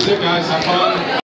legais, tá.